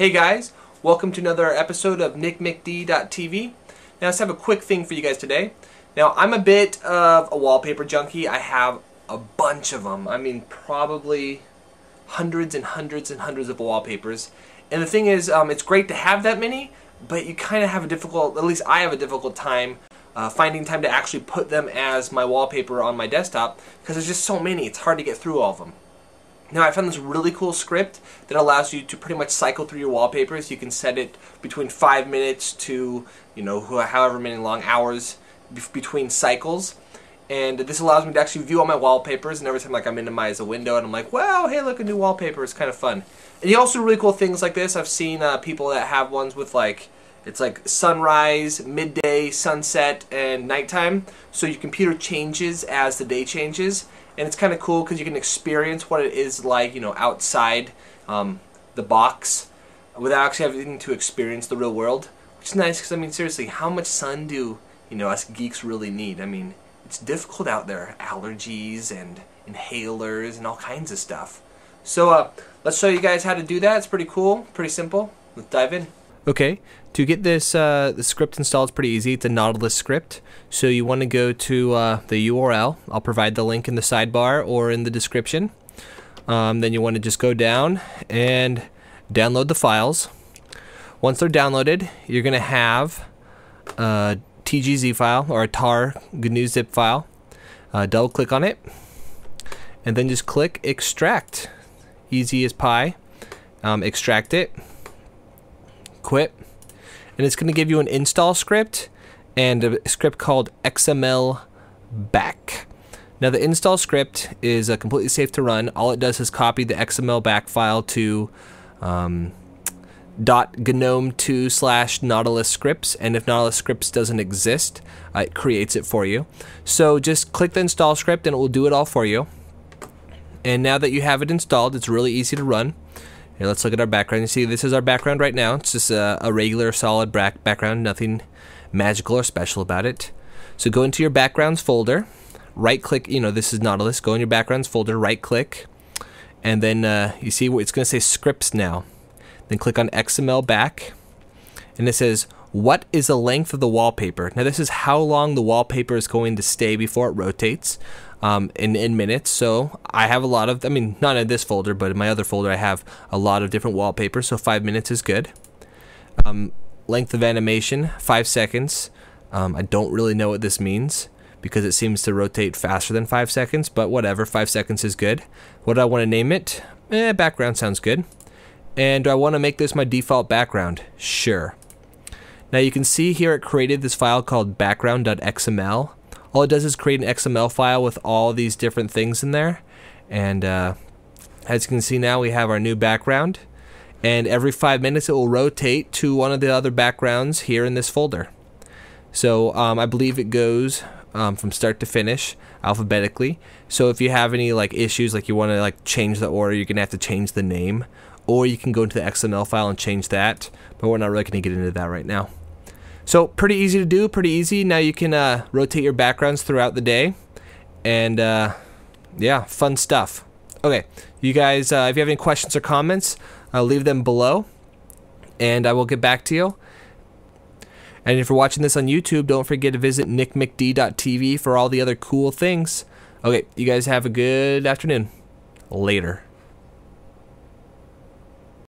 Hey guys, welcome to another episode of nickmcd.tv. Now let's have a quick thing for you guys today. Now I'm a bit of a wallpaper junkie. I have a bunch of them. I mean probably hundreds and hundreds and hundreds of wallpapers. And the thing is, um, it's great to have that many, but you kind of have a difficult, at least I have a difficult time uh, finding time to actually put them as my wallpaper on my desktop because there's just so many. It's hard to get through all of them. Now I found this really cool script that allows you to pretty much cycle through your wallpapers. You can set it between five minutes to you know however many long hours between cycles. And this allows me to actually view all my wallpapers, and every time like I minimize a window, and I'm like, wow, hey, look, a new wallpaper. It's kind of fun. And you also really cool things like this. I've seen uh, people that have ones with like it's like sunrise, midday, sunset, and nighttime. So your computer changes as the day changes and it's kind of cool because you can experience what it is like, you know, outside um, the box without actually having to experience the real world, which is nice because I mean, seriously, how much sun do you know us geeks really need? I mean, it's difficult out there, allergies and inhalers and all kinds of stuff. So uh, let's show you guys how to do that. It's pretty cool, pretty simple. Let's dive in. Okay, to get this uh, the script installed is pretty easy. It's a Nautilus script. So you want to go to uh, the URL. I'll provide the link in the sidebar or in the description. Um, then you want to just go down and download the files. Once they're downloaded, you're going to have a TGZ file or a tar GNU zip file. Uh, double click on it and then just click extract. Easy as pie. Um, extract it. Quit and it's going to give you an install script and a script called XML back. Now the install script is uh, completely safe to run. All it does is copy the XML back file to um, .gnome2 slash Nautilus scripts, and if Nautilus scripts doesn't exist, uh, it creates it for you. So just click the install script and it will do it all for you. And now that you have it installed, it's really easy to run. Here, let's look at our background. You see, this is our background right now. It's just a, a regular, solid background, nothing magical or special about it. So go into your backgrounds folder, right click, you know, this is Nautilus. Go in your backgrounds folder, right click, and then uh, you see it's going to say scripts now. Then click on XML back, and it says, what is the length of the wallpaper? Now, this is how long the wallpaper is going to stay before it rotates um, in, in minutes. So I have a lot of, I mean, not in this folder, but in my other folder, I have a lot of different wallpapers. So five minutes is good. Um, length of animation, five seconds. Um, I don't really know what this means because it seems to rotate faster than five seconds, but whatever, five seconds is good. What do I want to name it? Eh, background sounds good. And do I want to make this my default background? Sure. Now you can see here it created this file called background.xml all it does is create an XML file with all these different things in there. And uh, as you can see now, we have our new background. And every five minutes, it will rotate to one of the other backgrounds here in this folder. So um, I believe it goes um, from start to finish alphabetically. So if you have any like issues, like you want to like change the order, you're gonna have to change the name, or you can go into the XML file and change that. But we're not really gonna get into that right now. So pretty easy to do, pretty easy. Now you can uh, rotate your backgrounds throughout the day. And uh, yeah, fun stuff. Okay, you guys, uh, if you have any questions or comments, uh, leave them below. And I will get back to you. And if you're watching this on YouTube, don't forget to visit nickmcd.tv for all the other cool things. Okay, you guys have a good afternoon. Later.